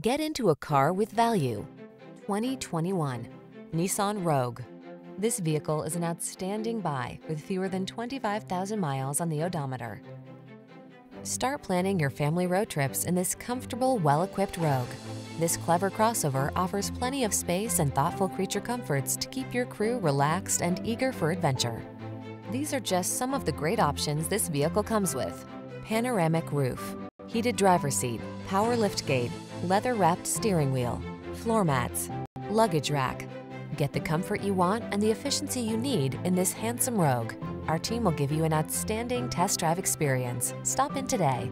Get into a car with value. 2021 Nissan Rogue. This vehicle is an outstanding buy with fewer than 25,000 miles on the odometer. Start planning your family road trips in this comfortable, well-equipped Rogue. This clever crossover offers plenty of space and thoughtful creature comforts to keep your crew relaxed and eager for adventure. These are just some of the great options this vehicle comes with. Panoramic roof, heated driver seat, power liftgate, leather-wrapped steering wheel, floor mats, luggage rack. Get the comfort you want and the efficiency you need in this handsome Rogue. Our team will give you an outstanding test drive experience. Stop in today.